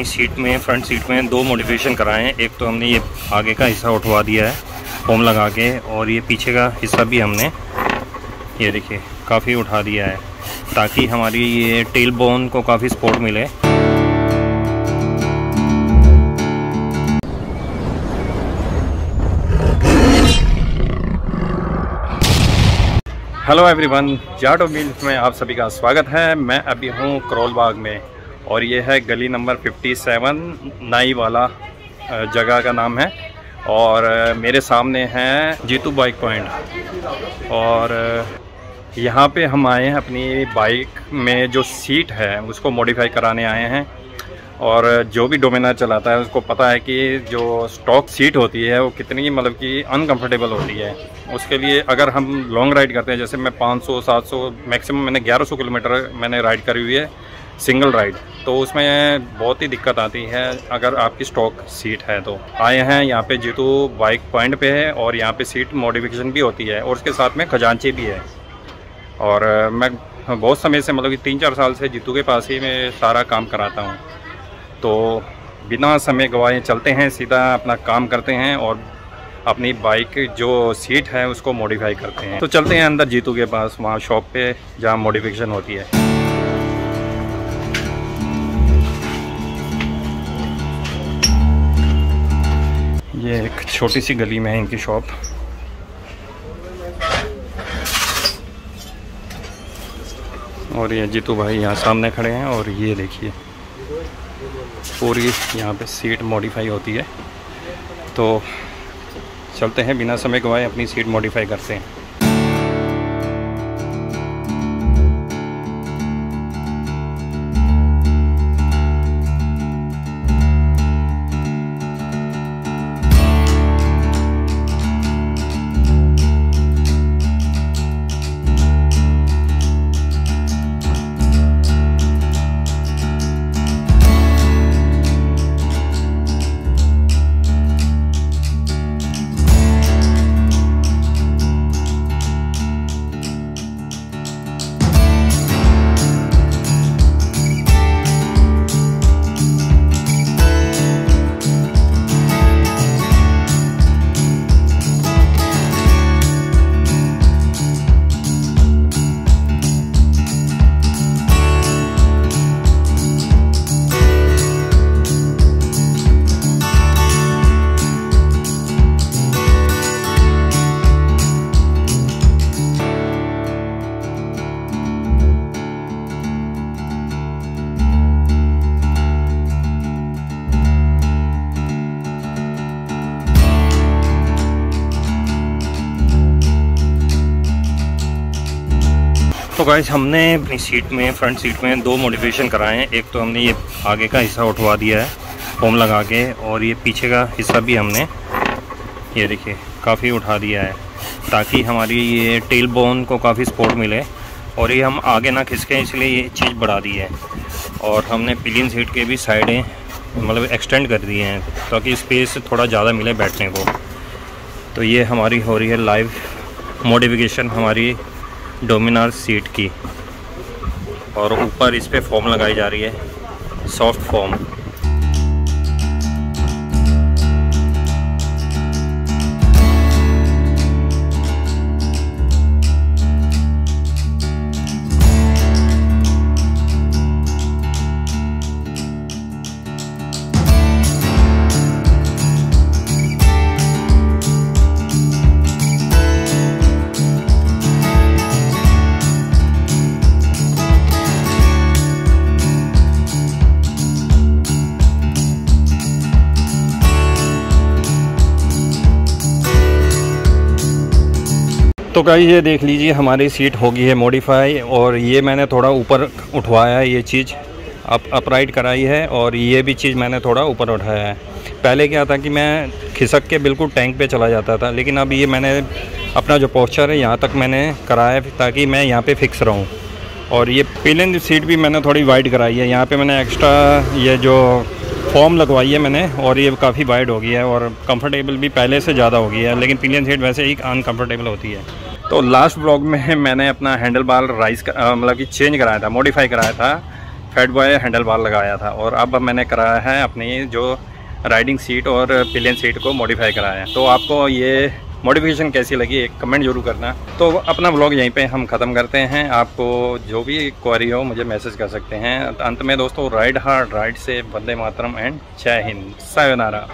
अपनी सीट में front seat में दो मॉडिफिकेशन कराए हैं। एक तो हमने ये आगे का हिस्सा उठवा दिया है फोम लगा के, और ये पीछे का हिस्सा भी हमने, ये देखिए, काफ़ी उठा दिया है, ताकि हमारी ये टेल बोन को काफ़ी सपोर्ट मिले। हेलो एवरीवन जाटो मिल्स में आप सभी का स्वागत है। मैं अभी हूँ करोल बाग में। और ये है गली नंबर 57 नाई वाला जगह का नाम है। और मेरे सामने है जीतू बाइक पॉइंट। और यहाँ पे हम आए हैं अपनी बाइक में जो सीट है, उसको मॉडिफाई कराने आए हैं। और, जो भी डोमिनर चलाता है, उसको पता है कि जो स्टॉक सीट होती है, वो कितनी मतलब कि अनकंफर्टेबल होती है। उसके लिए अगर हम लॉन्ग राइड करते हैं, जैसे मैं 500 700 मैक्सिमम मैंने 1100 किलोमीटर मैंने राइड करी हुई है सिंगल राइड। तो उसमें बहुत ही दिक्कत आती है अगर आपकी स्टॉक सीट है तो। आए हैं, यहाँ पे जीतू बाइक पॉइंट पे है और यहाँ पे सीट मॉडिफिकेशन भी होती है और उसके साथ में खजांची भी है। और मैं बहुत समय से मतलब कि तीन चार साल से जीतू के पास ही मैं सारा काम कराता हूँ। तो बिना समय गवाए चलते हैं, सीधा अपना काम करते हैं और अपनी बाइक जो सीट है उसको मॉडिफाई करते हैं। तो चलते हैं अंदर जीतू के पास, वहाँ शॉप पे जहाँ मॉडिफिकेशन होती है। ये एक छोटी सी गली में है इनकी शॉप। और ये जीतू भाई यहाँ सामने खड़े हैं और ये देखिए, पूरी यहाँ पे सीट मॉडिफाई होती है। तो चलते हैं, बिना समय गवाए अपनी सीट मॉडिफाई करते हैं। गाइस हमने अपनी सीट में फ्रंट सीट में दो मॉडिफिकेशन कराए हैं। एक तो हमने ये आगे का हिस्सा उठवा दिया है फोम लगा के, और ये पीछे का हिस्सा भी हमने, ये देखिए, काफ़ी उठा दिया है, ताकि हमारी ये टेल बोन को काफ़ी सपोर्ट मिले, और ये हम आगे ना खिसकें, इसलिए ये चीज़ बढ़ा दी है। और हमने पिलियन सीट के भी साइडें मतलब एक्सटेंड कर दिए हैं, ताकि स्पेस थोड़ा ज़्यादा मिले बैठने को। तो ये हमारी हो रही है लाइव मॉडिफिकेशन हमारी डोमिनार सीट की। और ऊपर इस पर फॉर्म लगाई जा रही है। सॉफ्ट फॉर्म तो कहीं ये देख लीजिए, हमारी सीट होगी है मॉडिफाई और ये मैंने थोड़ा ऊपर उठवाया है ये चीज़। अप अपराइट कराई है और ये भी चीज़ मैंने थोड़ा ऊपर उठाया है। पहले क्या था कि मैं खिसक के बिल्कुल टैंक पे चला जाता था, लेकिन अब ये मैंने अपना जो पोस्चर है, यहाँ तक मैंने कराया ताकि मैं यहाँ पे फिक्स रहूँ। और ये पिलियन सीट भी मैंने थोड़ी वाइड कराई है, यहाँ पे मैंने एक्स्ट्रा ये जो फॉर्म लगवाई है मैंने और ये काफ़ी वाइड हो गई है और कंफर्टेबल भी पहले से ज़्यादा हो गई है। लेकिन पिलियन सीट वैसे ही अनकम्फर्टेबल होती है। तो लास्ट ब्लॉग में मैंने अपना हैंडल बार राइस मतलब कि चेंज कराया था मॉडिफाई कराया था। फैट बॉय हैंडल बार लगाया था और अब मैंने कराया है अपनी जो राइडिंग सीट और पिलियन सीट को मॉडिफाई कराया है। तो आपको ये मॉडिफिकेशन कैसी लगी, एक कमेंट ज़रूर करना। तो अपना ब्लॉग यहीं पे हम ख़त्म करते हैं। आपको जो भी क्वारी हो, मुझे मैसेज कर सकते हैं। अंत में दोस्तों राइड हार्ड राइड से बंदे मातरम एंड जय हिंद। सायोनारा